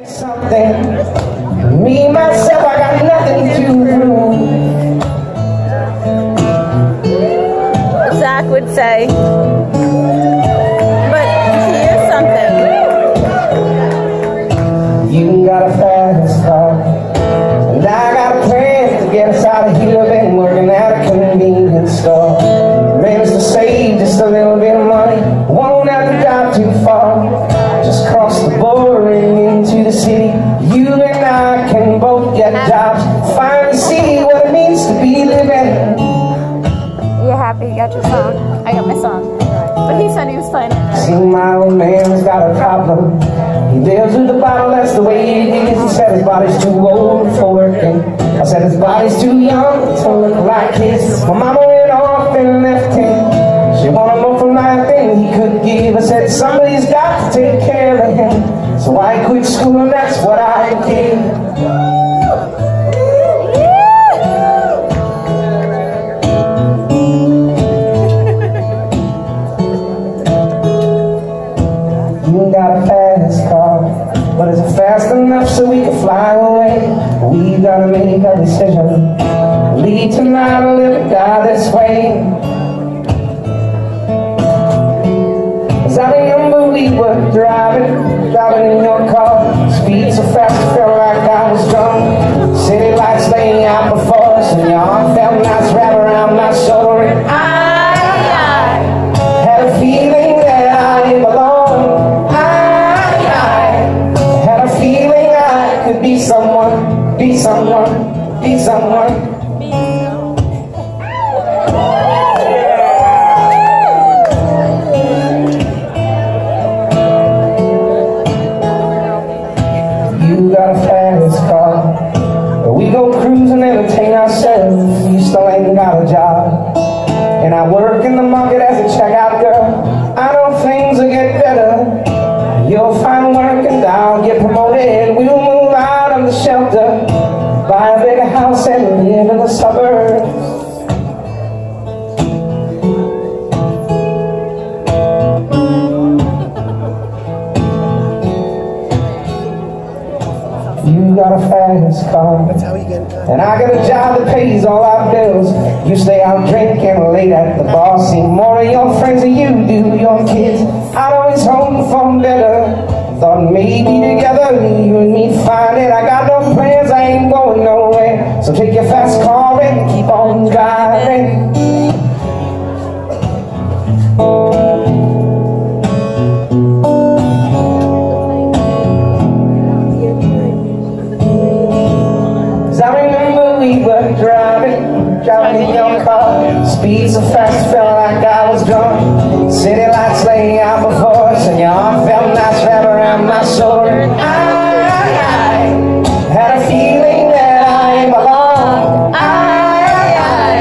Something. Me, myself, I got nothing to prove. Zach would say. But he is something. You got a city. You and I can both get jobs. Finally see what it means to be living. You're happy you got your song? I got my song. But he said he was playing it. See, my old man's got a problem. He lives with the bottle, that's the way it is. He said his body's too old for working. I said his body's too young to look like his. My mama went off and left him. She wanted more from life than he could give. I said somebody's got to take care of him. I quit school and that's what I did. You got a fast car, but is it fast enough so we can fly away? We gotta make a decision. Leave tonight or live or die this way. Someone, be someone, be someone. You got a fast car. But we go cruise and entertain ourselves. You still ain't got a job. And I work in the market as a checkout girl. You got a fast car. That's how you get it And I got a job that pays all our bills. You stay out drinking late at the bar. See more of your friends than you do your kids. I always home for better. Thought maybe together you and me find it. I got no plans, I ain't going nowhere. So take your fast car and keep on driving. Car. Speed so fast, felt like I was drunk. City lights laying out before us, and your arm felt nice wrapped around my shoulder. I, I had a feeling that I belong. I, I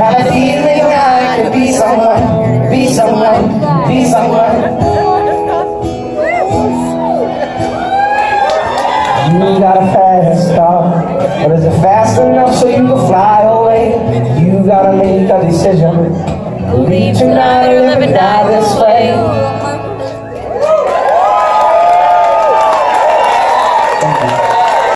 had a feeling I could be someone, be someone, be someone. You got a fast car, but it's a fast you gotta make a decision. Leave tonight or live and die this way.